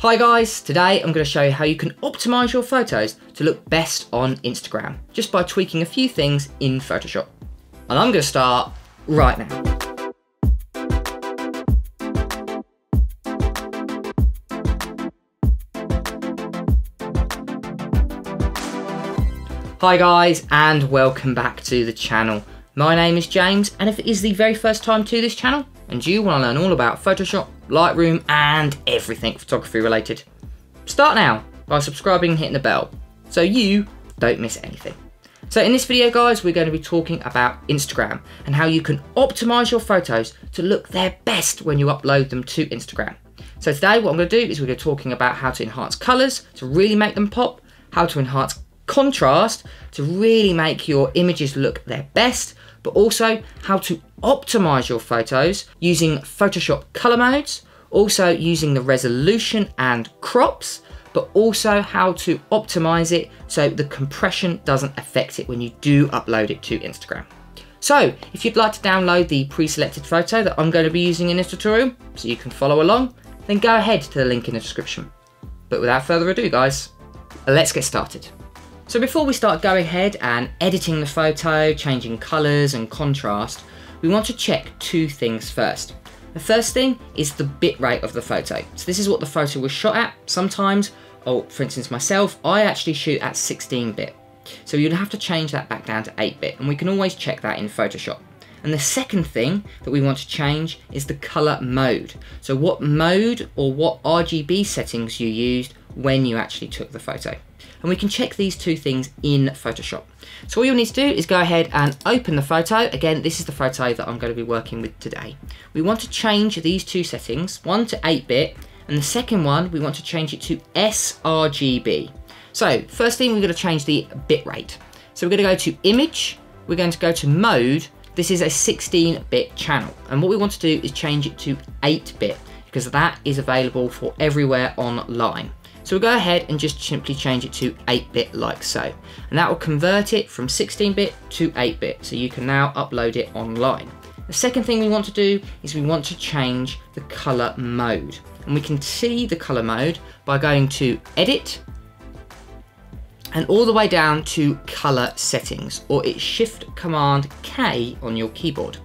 Hi guys, today I'm going to show you how you can optimize your photos to look best on Instagram, just by tweaking a few things in Photoshop. And I'm going to start right now. Hi guys, and welcome back to the channel. My name is James, and if it is the very first time to this channel, and you want to learn all about Photoshop, Lightroom, and everything photography related. Start now by subscribing and hitting the bell so you don't miss anything. So in this video guys, we're going to be talking about Instagram and how you can optimize your photos to look their best when you upload them to Instagram. So today what I'm going to do is we're going to be talking about how to enhance colors to really make them pop, how to enhance contrast to really make your images look their best, but also how to optimize your photos using Photoshop color modes, also using the resolution and crops, but also how to optimize it so the compression doesn't affect it when you do upload it to Instagram. So if you'd like to download the pre-selected photo that I'm going to be using in this tutorial so you can follow along, then go ahead to the link in the description. But without further ado guys, let's get started. So before we start going ahead and editing the photo, changing colours and contrast, we want to check two things first. The first thing is the bitrate of the photo. So this is what the photo was shot at. Sometimes, or for instance myself, I actually shoot at 16-bit. So you'd have to change that back down to 8-bit and we can always check that in Photoshop. And the second thing that we want to change is the color mode. So what mode or what RGB settings you used when you actually took the photo and we can check these two things in Photoshop. So all you'll need to do is go ahead and open the photo. Again, this is the photo that I'm going to be working with today. We want to change these two settings, one to 8-bit, and the second one, we want to change it to sRGB. So first thing, we're going to change the bitrate. So we're going to go to image, we're going to go to mode, this is a 16-bit channel. And what we want to do is change it to 8-bit because that is available for everywhere online. So we'll go ahead and just simply change it to 8-bit like so. And that will convert it from 16-bit to 8-bit, so you can now upload it online. The second thing we want to do is we want to change the color mode. And we can see the color mode by going to edit and all the way down to color settings or it's shift command K on your keyboard.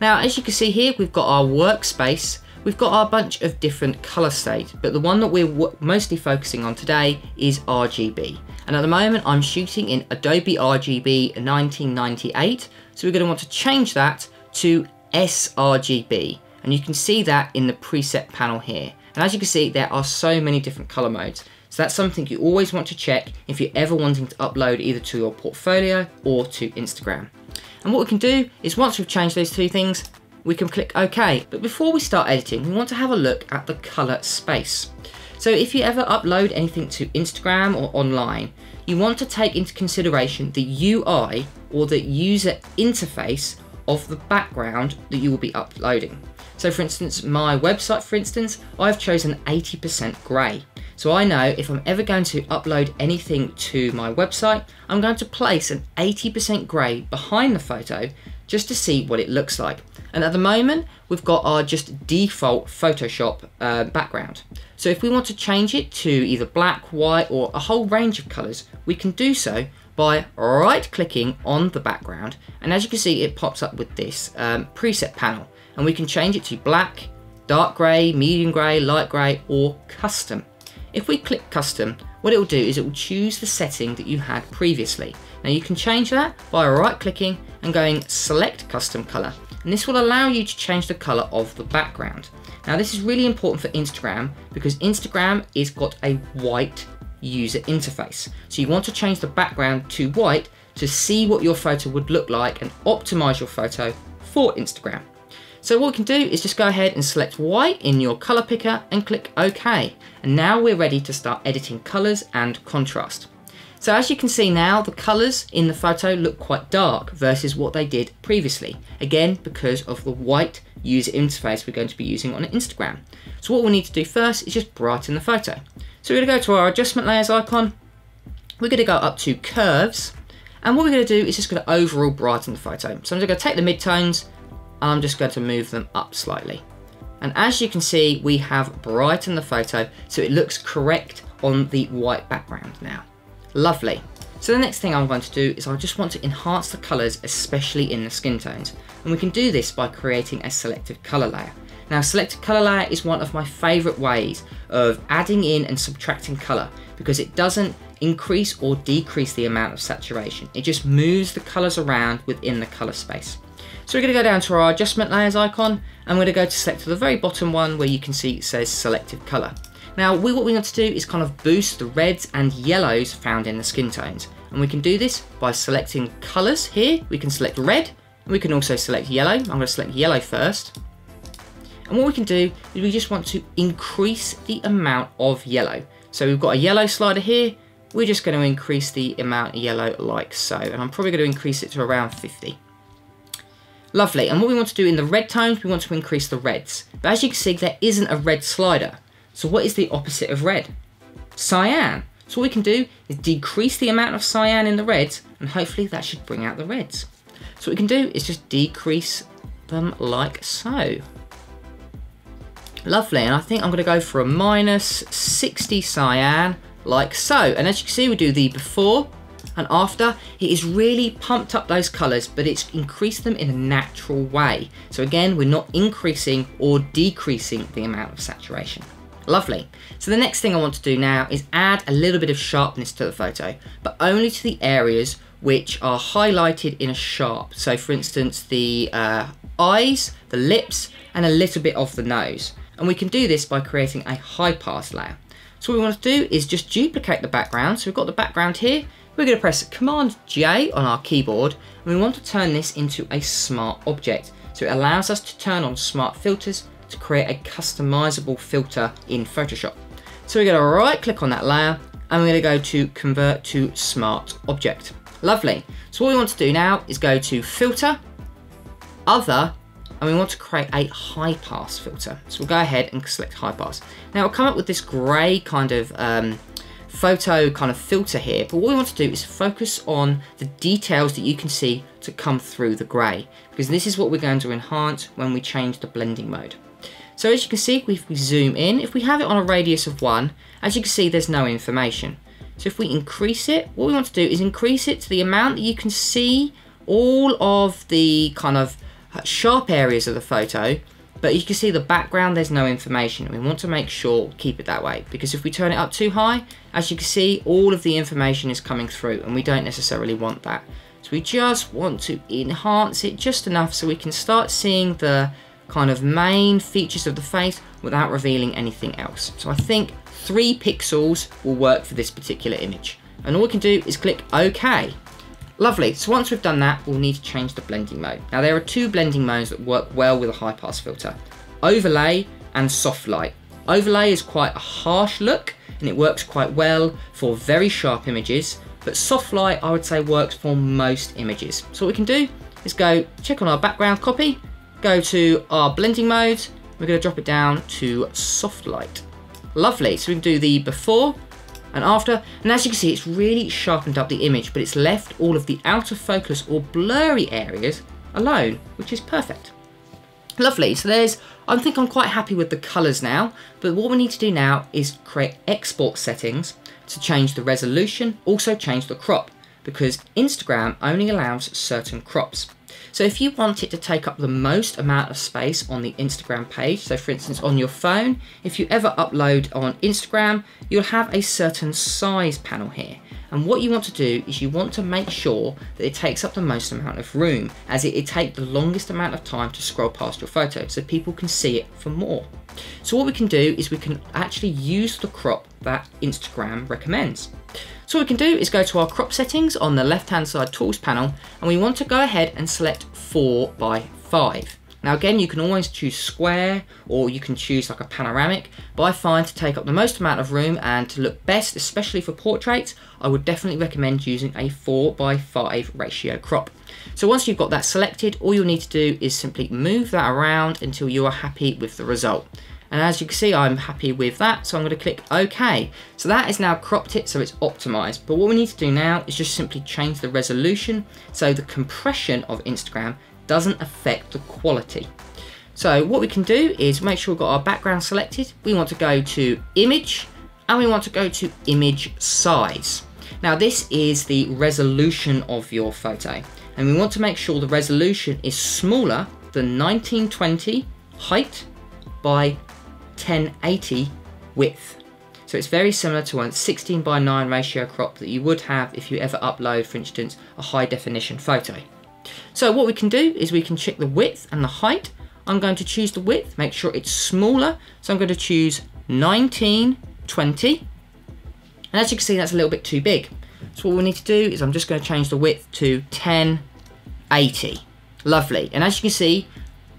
Now as you can see here we've got our workspace We've got our bunch of different color states, but the one that we're mostly focusing on today is RGB. And at the moment I'm shooting in Adobe RGB 1998, so we're gonna to want to change that to sRGB. And you can see that in the preset panel here. And as you can see, there are so many different color modes. So that's something you always want to check if you're ever wanting to upload either to your portfolio or to Instagram. And what we can do is once we've changed those two things, we can click OK. But before we start editing, we want to have a look at the color space. So if you ever upload anything to Instagram or online, you want to take into consideration the UI or the user interface of the background that you will be uploading. So for instance, my website, for instance, I've chosen 80% grey. So I know if I'm ever going to upload anything to my website, I'm going to place an 80% grey behind the photo just to see what it looks like. And at the moment, we've got our just default Photoshop uh, background. So if we want to change it to either black, white, or a whole range of colors, we can do so by right clicking on the background. And as you can see, it pops up with this um, preset panel. And we can change it to black, dark gray, medium gray, light gray, or custom. If we click custom, what it will do is it will choose the setting that you had previously. Now you can change that by right clicking and going select custom color and this will allow you to change the color of the background. Now this is really important for Instagram because Instagram is got a white user interface. So you want to change the background to white to see what your photo would look like and optimize your photo for Instagram. So what we can do is just go ahead and select white in your color picker and click OK. And now we're ready to start editing colors and contrast. So as you can see now, the colours in the photo look quite dark versus what they did previously. Again, because of the white user interface we're going to be using on Instagram. So what we need to do first is just brighten the photo. So we're going to go to our adjustment layers icon. We're going to go up to curves. And what we're going to do is just going to overall brighten the photo. So I'm just going to take the midtones and I'm just going to move them up slightly. And as you can see, we have brightened the photo so it looks correct on the white background now. Lovely. So the next thing I'm going to do is I just want to enhance the colours, especially in the skin tones. And we can do this by creating a selective colour layer. Now selective colour layer is one of my favourite ways of adding in and subtracting colour because it doesn't increase or decrease the amount of saturation. It just moves the colours around within the colour space. So we're going to go down to our adjustment layers icon and we're going to go to select to the very bottom one where you can see it says selective colour. Now we, what we want to do is kind of boost the reds and yellows found in the skin tones and we can do this by selecting colours here. We can select red and we can also select yellow. I'm going to select yellow first and what we can do is we just want to increase the amount of yellow. So we've got a yellow slider here. We're just going to increase the amount of yellow like so. And I'm probably going to increase it to around 50. Lovely. And what we want to do in the red tones, we want to increase the reds. But as you can see, there isn't a red slider. So what is the opposite of red? Cyan. So what we can do is decrease the amount of cyan in the reds, and hopefully that should bring out the reds. So what we can do is just decrease them like so. Lovely, and I think I'm going to go for a minus 60 cyan, like so. And as you can see, we do the before and after. It is really pumped up those colours, but it's increased them in a natural way. So again, we're not increasing or decreasing the amount of saturation. Lovely. So the next thing I want to do now is add a little bit of sharpness to the photo, but only to the areas which are highlighted in a sharp. So for instance, the uh, eyes, the lips, and a little bit of the nose. And we can do this by creating a high pass layer. So what we want to do is just duplicate the background. So we've got the background here. We're going to press Command J on our keyboard and we want to turn this into a smart object. So it allows us to turn on smart filters to create a customizable filter in Photoshop. So we're going to right click on that layer and we're going to go to convert to smart object. Lovely. So what we want to do now is go to filter, other, and we want to create a high pass filter. So we'll go ahead and select high pass. Now we'll come up with this gray kind of um, photo kind of filter here, but what we want to do is focus on the details that you can see to come through the gray, because this is what we're going to enhance when we change the blending mode. So as you can see, if we zoom in, if we have it on a radius of one, as you can see, there's no information. So if we increase it, what we want to do is increase it to the amount that you can see all of the kind of uh, sharp areas of the photo, but you can see the background, there's no information. We want to make sure, keep it that way, because if we turn it up too high, as you can see, all of the information is coming through, and we don't necessarily want that. So we just want to enhance it just enough so we can start seeing the kind of main features of the face without revealing anything else. So I think three pixels will work for this particular image. And all we can do is click OK. Lovely, so once we've done that, we'll need to change the blending mode. Now there are two blending modes that work well with a high pass filter. Overlay and soft light. Overlay is quite a harsh look and it works quite well for very sharp images, but soft light I would say works for most images. So what we can do is go check on our background copy, go to our blending mode, we're going to drop it down to soft light. Lovely, so we can do the before and after. And as you can see, it's really sharpened up the image, but it's left all of the out of focus or blurry areas alone, which is perfect. Lovely, so there's, I think I'm quite happy with the colours now, but what we need to do now is create export settings to change the resolution, also change the crop, because Instagram only allows certain crops. So if you want it to take up the most amount of space on the Instagram page, so for instance on your phone, if you ever upload on Instagram, you'll have a certain size panel here. And what you want to do is you want to make sure that it takes up the most amount of room as it, it takes the longest amount of time to scroll past your photo so people can see it for more. So what we can do is we can actually use the crop that Instagram recommends. So what we can do is go to our crop settings on the left hand side tools panel and we want to go ahead and select 4 by 5. Now again, you can always choose square or you can choose like a panoramic, but I find to take up the most amount of room and to look best, especially for portraits, I would definitely recommend using a 4 by 5 ratio crop. So once you've got that selected, all you'll need to do is simply move that around until you are happy with the result. And as you can see, I'm happy with that. So I'm going to click OK. So that is now cropped it so it's optimized. But what we need to do now is just simply change the resolution so the compression of Instagram doesn't affect the quality. So what we can do is make sure we've got our background selected. We want to go to image and we want to go to image size. Now this is the resolution of your photo and we want to make sure the resolution is smaller than 1920 height by 1080 width. So it's very similar to a 16 by 9 ratio crop that you would have if you ever upload, for instance, a high definition photo. So what we can do is we can check the width and the height. I'm going to choose the width, make sure it's smaller. So I'm going to choose 1920 and as you can see, that's a little bit too big. So what we need to do is I'm just going to change the width to 1080. Lovely. And as you can see,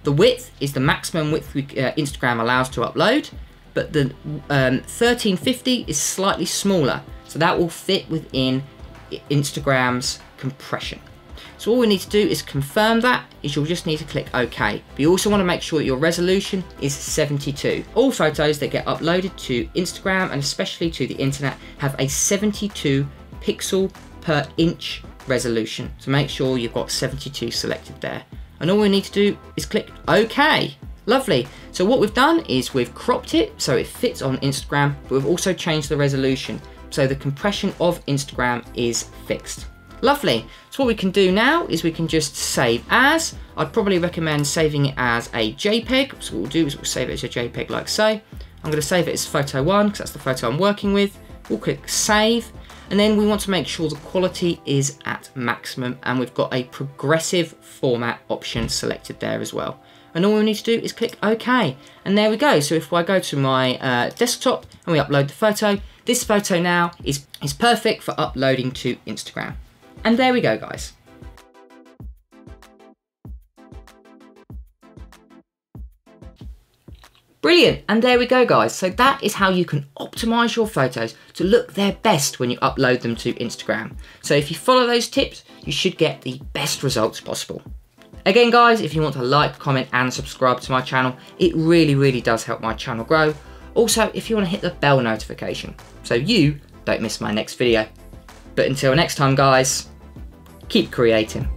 the width is the maximum width we, uh, Instagram allows to upload, but the um, 1350 is slightly smaller. So that will fit within Instagram's compression. So all we need to do is confirm that, is you'll just need to click OK. But you also want to make sure that your resolution is 72. All photos that get uploaded to Instagram and especially to the internet have a 72 pixel per inch resolution. So make sure you've got 72 selected there. And all we need to do is click OK. Lovely. So what we've done is we've cropped it so it fits on Instagram, but we've also changed the resolution. So the compression of Instagram is fixed. Lovely. So what we can do now is we can just save as. I'd probably recommend saving it as a JPEG. So what we'll do is we'll save it as a JPEG like so. I'm going to save it as photo one because that's the photo I'm working with. We'll click save. And then we want to make sure the quality is at maximum and we've got a progressive format option selected there as well. And all we need to do is click OK. And there we go. So if I go to my uh, desktop and we upload the photo, this photo now is, is perfect for uploading to Instagram. And there we go, guys. Brilliant, and there we go guys. So that is how you can optimize your photos to look their best when you upload them to Instagram. So if you follow those tips, you should get the best results possible. Again guys, if you want to like, comment and subscribe to my channel, it really, really does help my channel grow. Also, if you want to hit the bell notification, so you don't miss my next video. But until next time guys, keep creating.